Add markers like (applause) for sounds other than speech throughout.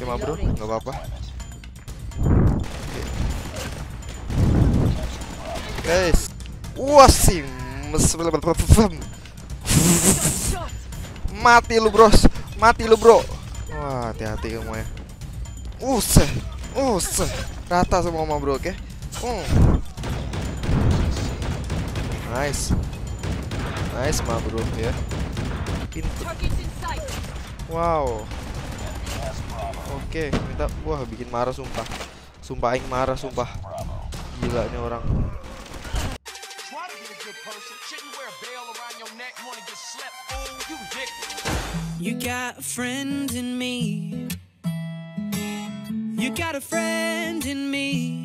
Oke ma bro, nggak apa-apa. Guys, wah sih, mati lu bros, mati lu bro. Wah hati-hati kamu ya. Usah, usah, rata semua ma bro, oke? Hmm. Nice, nice ma bro ya. Pintu. Wow. Oke, minta wah bikin marah sumpah. Sumpah aing marah sumpah. Gila ini orang. You got a friend in me. You got a friend in me.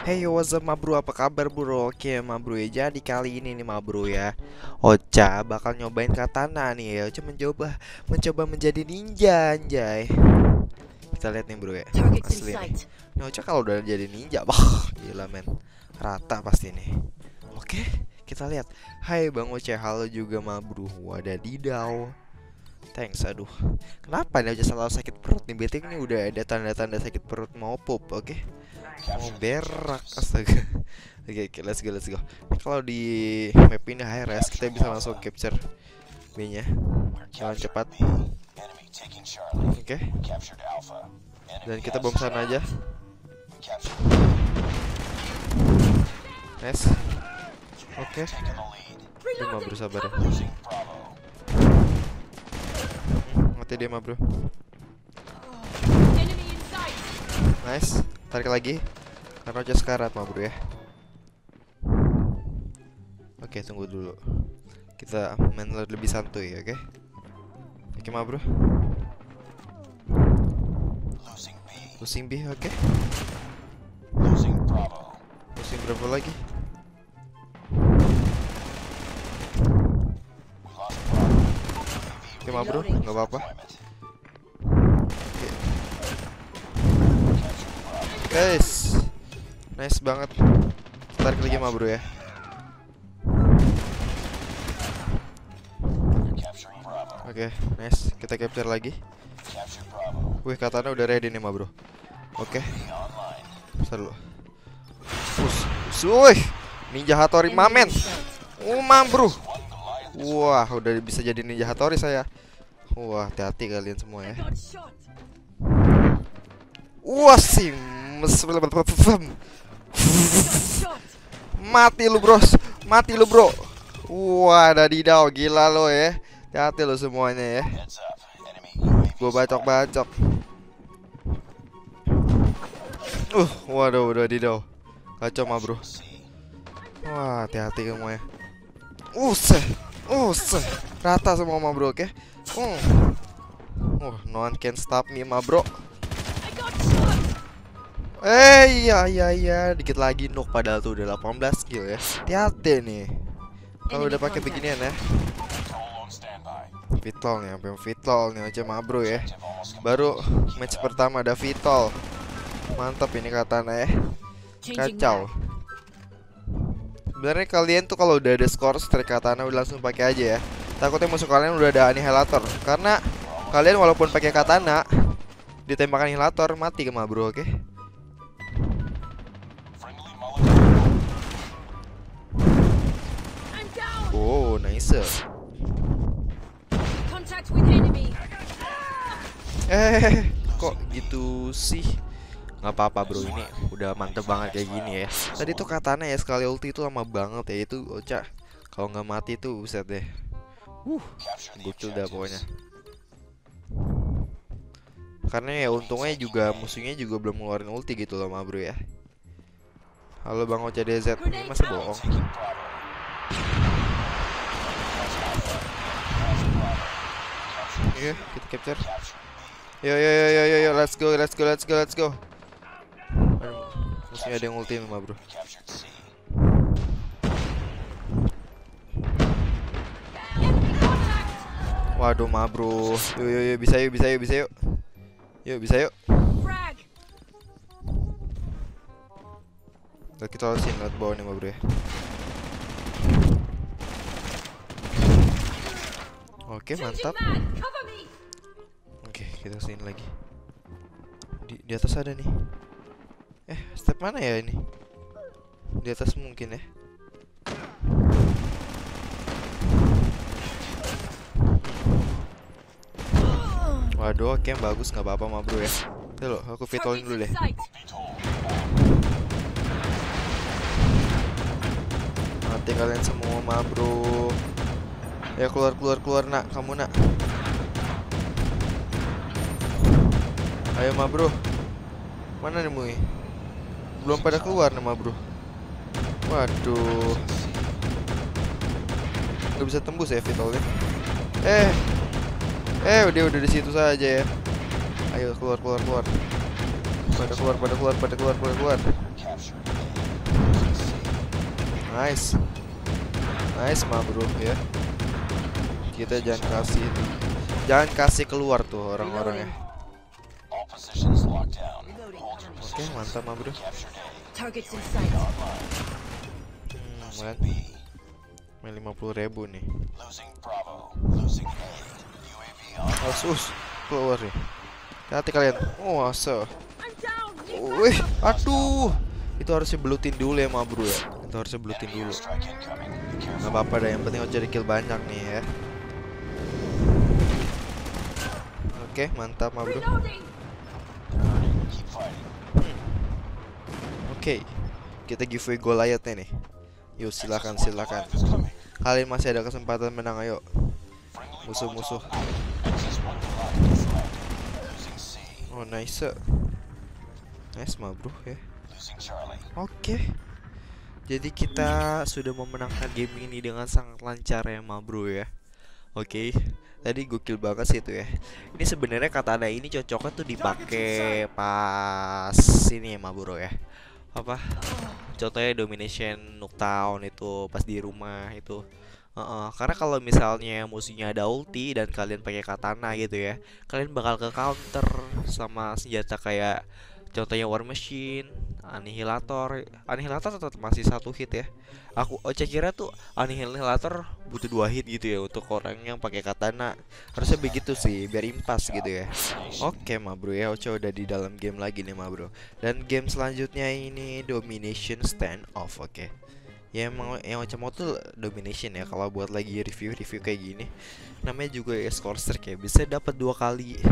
Hey what's up ma bro apa kabar bro Oke ma bro ya jadi kali ini nih ma bro ya Ocha bakal nyobain katana nih ya Ocha mencoba mencoba menjadi ninja anjay Kita lihat nih bro ya. Asli nih. Ini Ocha kalau udah jadi ninja (laughs) Wah gila men. Rata pasti nih. Oke kita lihat. Hai bang Ocha halo juga ma bro. Wadadidau Thanks aduh. Kenapa nih Ocha selalu sakit perut nih? Beting nih udah ada tanda-tanda sakit perut mau pup oke? Mau berak astaga. (laughs) Oke oke let's go let's go. Kalau di map ini HRS kita bisa langsung capture B nya Jalan cepat. Oke. Captured Alpha. Dan kita bom sana aja. Nice. Oke. Lead. Dia mah bro sabar ya. Mati dia mah bro. Nice. Tarik lagi. Karena aja sekarat mah bro ya. Oke tunggu dulu. Kita main lebih santuy oke Oke mah bro. Losing B. Oke. Losing Bravo. Pusing berapa lagi. Bravo. Oke mah bro. Nggak apa-apa. Guys Nice. Banget. Tarik lagi mah bro ya Oke nice Kita capture lagi. Wih katanya udah ready nih mah bro Oke Us, us, wih Ninja Hattori mamen. Umam bro. Wah udah bisa jadi Ninja Hattori saya Wah hati-hati kalian semua ya. Wah Shot. Mati lu bros Mati lu bro Wah dadidaw gila lo ya Hati-hati lo semuanya ya. Gue bacok-bacok Uh waduh udah didau Kacau mah bro. Wah hati-hati kamu ya Usah Usah Rata semua mah bro oke Hmm. Uh, no one can stop me mah bro. Eh iya iya iya dikit lagi nuk padahal tuh udah 18 kill ya. Hati-hati nih. Kalau udah pakai beginian ya. Vitol nih, sampai Vitol nih aja mah bro ya. Baru match pertama ada Vitol. Mantap ini katanya ya. Kacau. Sebenarnya kalian tuh kalau udah ada skor strike katana udah langsung pakai aja ya. Takutnya musuh kalian udah ada annihilator karena kalian walaupun pakai katana ditembak annihilator mati ke bro oke. Down. Oh, nice. Contact with enemy. Eh, kok gitu sih? Nggak apa-apa bro, ini udah mantep banget kayak gini ya. Tadi tuh katanya ya sekali ulti itu lama banget ya itu Ocha. Kalau nggak mati tuh buset deh. Uh, gokil dah pokoknya. Karena ya untungnya juga musuhnya juga belum ngeluarin ulti gitu loh ma bro ya. Halo Bang Ocha DZ, ini masa bohong? Iya, kita capture. Yo yo yo yo yo yo, let's go, let's go, let's go, let's go. Musuhnya ada yang ulti nih ma bro. Waduh ma bro Yuk yuk yuk bisa yuk bisa yuk bisa yuk Yuk bisa yuk. Ntar kita halusin lewat bawah nih ma bro ya Oke mantap kita sini lagi di, di atas ada nih. Eh, step mana ya ini? Di atas mungkin ya. Waduh, oke bagus nggak apa-apa mah bro ya. Tuh aku vitolin dulu deh. Mati kalian semua mah bro. Ya keluar keluar keluar nak, kamu nak. Ayo mah bro. Mana nih Mui? Belum pada keluar nih mah bro. Waduh. Gak bisa tembus ya vitalnya. Eh. Eh, dia udah di situ saja ya. Ayo keluar keluar keluar. Pada keluar pada keluar pada keluar pada keluar. Nice. Nice mah bro ya. Kita jangan kasih jangan kasih keluar tuh orang-orangnya. Oke, mantap mah bro. Hmm, kan. Main 50 ribu nih. Asus keluar nih. Hati kalian. Oh, asa. Wih, aduh. Itu harusnya belutin dulu ya mah bro ya. Itu harusnya belutin dulu. Gak apa-apa dah, yang penting cari kill banyak nih ya. Oke, mantap mah bro. Oke, kita giveaway Goliath nih. Yuk silakan silakan. Kalian masih ada kesempatan menang ayo. Musuh-musuh. Oh nice. Nice mah bro ya. Oke. Jadi kita sudah memenangkan game ini dengan sangat lancar ya ma bro ya. Oke. Tadi gokil banget sih itu ya. Ini sebenarnya katana ini cocoknya tuh dipakai pas ini ya ma bro ya. Apa? Contohnya domination Nuketown itu pas di rumah itu. Heeh, karena kalau misalnya musuhnya ada ulti dan kalian pakai katana gitu ya, kalian bakal ke counter sama senjata kayak contohnya War Machine, Annihilator. Annihilator tetap masih satu hit ya. Aku Oce kira tuh Annihilator butuh dua hit gitu ya untuk orang yang pakai katana. Harusnya begitu sih, biar impas gitu ya. Oke ma bro ya, Oce udah di dalam game lagi nih ma bro. Dan game selanjutnya ini Domination Stand Off, oke. Ya emang yang Oce mau tuh Domination ya kalau buat lagi review-review kayak gini. Namanya juga ya score bisa dapat dua kali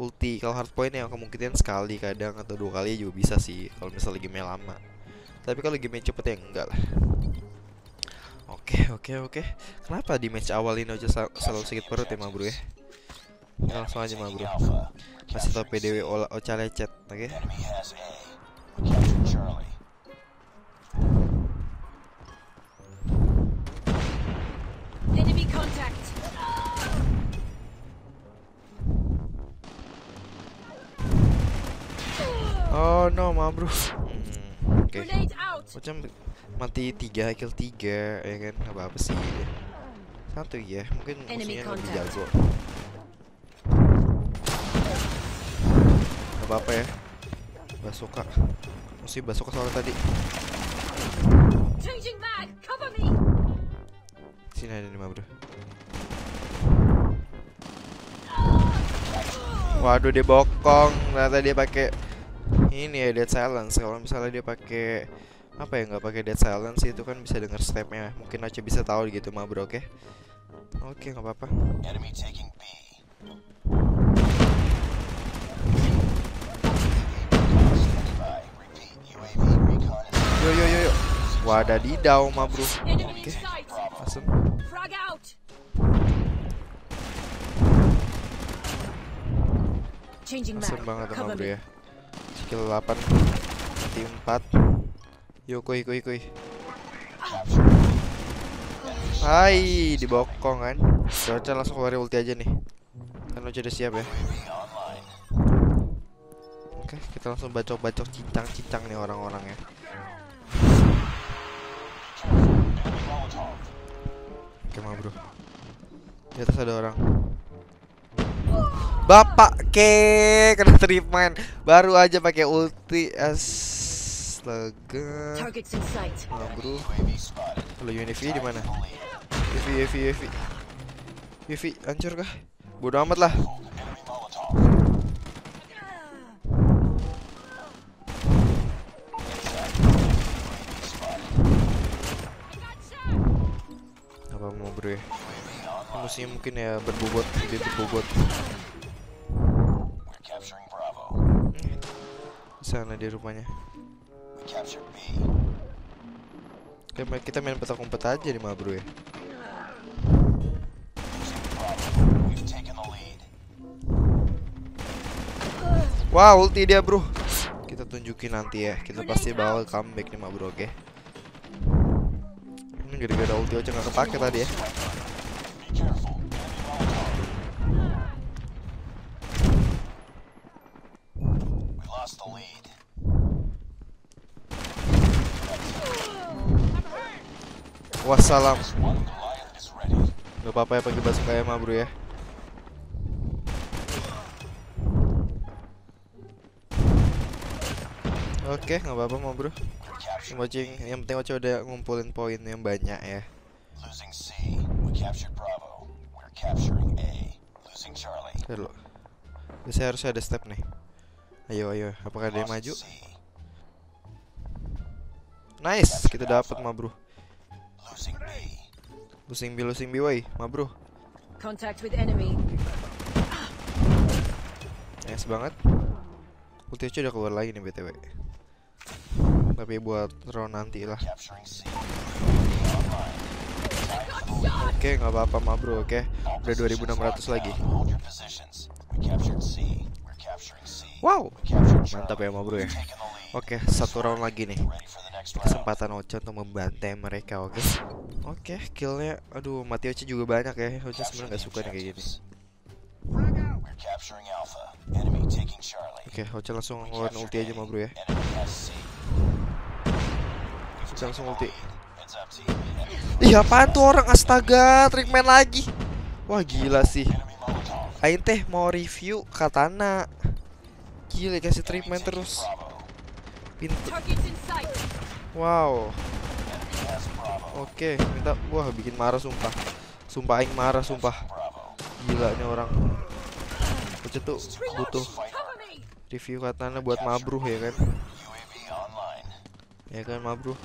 ulti. Kalau hard point ya kemungkinan sekali kadang atau dua kali juga bisa sih kalau misalnya game lama. Tapi kalau game cepet ya enggak lah. Oke oke oke. Kenapa di match awal ini aja sel- selalu sakit perut ya bro ya? Ya, langsung aja bro kasih tau PDW Ola Ocha lecet oke? Enemy oh no ma bro. Hmm, oke. Macam mati tiga kill tiga ya kan? Nggak apa apa sih satu ya. Mungkin Enemy musuhnya lebih jago. Nggak apa apa ya. Basuka. Mesti basuka soalnya tadi. Sini ada nih ma bro waduh dia bokong. Ternyata dia pakai ini ya dead silence kalau misalnya dia pakai apa ya nggak pakai dead silence itu kan bisa denger stepnya mungkin aja bisa tahu gitu ma bro oke oke nggak apa-apa Yo yo yo yo. Wadadidau ma bro. Enemy Oke. in sight. Asem. Asem banget ma Cover bro ya. Skill 8 Mati 4 Yo kuy kuy kuy Hai dibokong kan? Coba langsung keluarin ulti aja nih. Kan lo udah siap ya. Oke kita langsung bacok-bacok cincang-cincang nih orang-orang ya. Oke ma bro. Di atas ada orang Bapak ke kena treatment baru aja pakai ulti. Astaga. Oh, bro kalau univ di mana? Univ univ univ univ hancur kah? Bodoh amat lah. Apa mau bro? Ya musim mungkin ya berbobot jadi berbobot capturing Bravo. di sana di rumahnya. We captured B. Oke, ma- kita main petak umpet aja nih mah bro ya. Wah ulti dia bro. Kita tunjukin nanti ya. Kita pasti bakal comeback nih mah bro oke? Ini gara-gara ulti aja nggak kepake tadi ya Wassalam. Gak apa-apa ya pakai bazooka ya mah bro ya Oke nggak apa-apa mah bro capturing Watching yang penting Oce udah ngumpulin poin yang banyak ya Losing C. We captured Bravo. We're capturing A. Losing Charlie. Ntar dulu Biasanya harusnya ada step nih Ayo ayo apakah yang Lost maju? Nice kita dapat mah bro Losing B. Losing B losing B woi. Mah bro Contact with enemy. Nice banget. Ulti Oce udah keluar lagi nih BTW Tapi buat round nanti lah. Oke nggak apa-apa mah bro oke. Udah 2600 lagi Wow. Mantap ya mah bro ya. Oke satu round lagi nih. Kesempatan Oce untuk membantai mereka oke? Oke killnya Aduh mati Oce juga banyak ya. Oce sebenarnya nggak suka nih kayak gini. Oke Oce langsung ngeluarin ulti aja mah bro ya. Oce langsung ulti. Ih apaan tuh orang? Astaga Trickman lagi. Wah gila sih Ain teh mau review katana Gila kasih treatment terus sight. Wow. Oke minta Wah bikin marah sumpah Sumpah Aing marah sumpah. Gila ini orang Oce tuh butuh review katana buat mabruh ya kan. Ya kan mabruh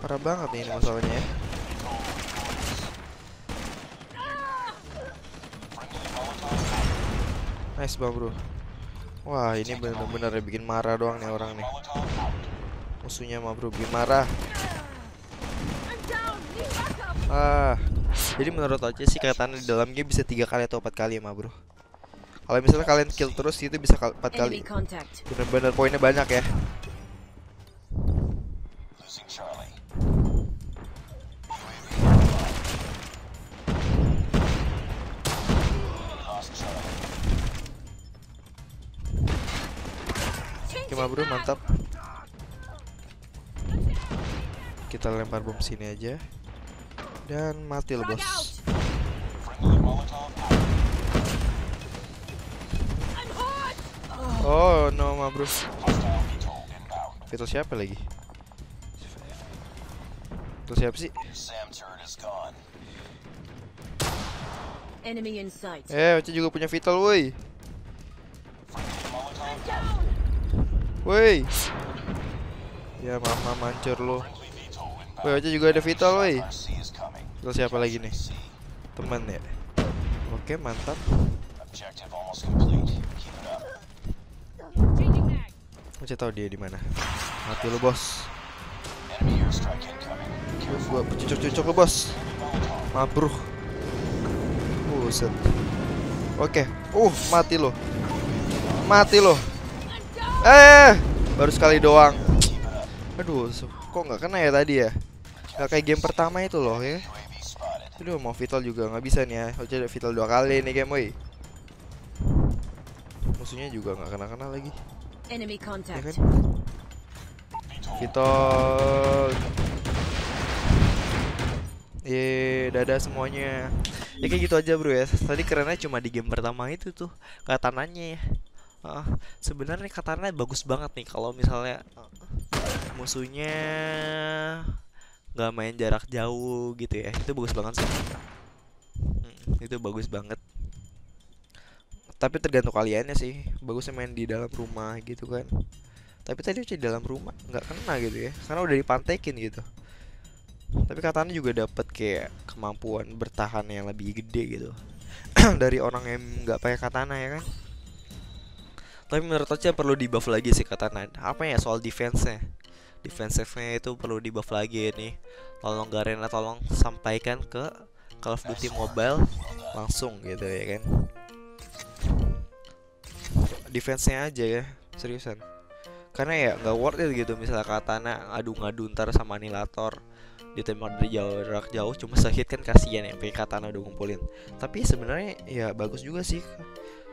Parah banget nih ini masalahnya ya Nice bro Wah ini bener-bener bikin marah doang nih orang nih. Musuhnya mabruh bikin marah. Ah, jadi menurut Oce sih katana di dalam game bisa tiga kali atau empat kali ya, ma bro. Kalau misalnya kalian kill terus itu bisa empat kali. Bener-bener poinnya banyak ya. Ma bro, mantap. Kita lempar bom sini aja. Dan mati lo bos. Oh no ma bro. Vital siapa lagi? Vital siapa sih? Eh, Oce juga punya Vital woi. Woi. Ya mama mancur lo. Woi, Oce juga ada Vital woi. Vital siapa lagi nih? Teman ya. Oke, mantap. Oce tahu dia di mana. Mati lo bos. Gua pecucuk-cucuk lo bos. Mabruh. Buset. Oke. Uh, mati lo. Mati lo. Eh, baru sekali doang. Aduh, kok nggak kena ya tadi ya? Gak kayak game pertama itu loh ya. Aduh, mau vital juga nggak bisa nih ya. Oce ada vital dua kali nih game woi. Musuhnya juga nggak kena-kena lagi. Enemy Ya contact. kan? Vital. Ye, dadah semuanya. Ya kayak gitu aja bro ya. Tadi kerennya cuma di game pertama itu tuh katananya ya. Ah, sebenarnya katanya bagus banget nih kalau misalnya uh, musuhnya nggak main jarak jauh gitu ya. Itu bagus banget sih. Mm, itu bagus banget. Tapi tergantung kaliannya sih. Bagusnya main di dalam rumah gitu kan. Tapi tadi udah di dalam rumah nggak kena gitu ya. Karena udah dipantekin gitu. tapi katana juga dapat kayak kemampuan bertahan yang lebih gede gitu (clears throat) dari orang yang nggak pakai katana ya kan tapi menurut Ocha perlu di buff lagi sih katana apa ya soal defense nya defensive-nya itu perlu di buff lagi nih tolong Garena tolong sampaikan ke Call of Duty Mobile langsung gitu ya kan. Defense-nya aja ya seriusan. Karena ya nggak worth it gitu misalnya katana adu-ngadu ntar sama anilator. Ditembak dari jauh jarak jauh cuma sehit kan kasihan ya pakai katana udah ngumpulin. Tapi sebenarnya ya bagus juga sih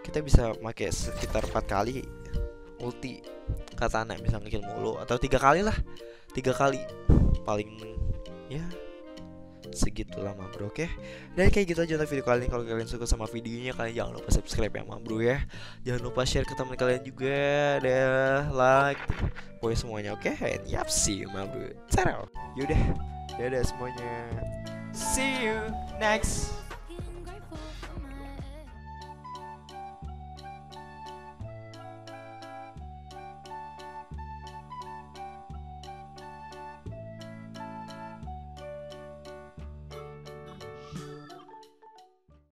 kita bisa pakai sekitar empat kali ulti katana bisa ngekill mulu. Atau tiga kali lah. Tiga kali. Paling ya segitu lama bro oke? Dan kayak gitu aja untuk video kali ini. Kalau kalian suka sama videonya kalian jangan lupa subscribe ya ma bro ya. Jangan lupa share ke teman kalian juga. Dan like pokoknya semuanya oke? And yap see you ma bro. Ciao. yaudah. Dadah semuanya. See you next